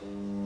Bye.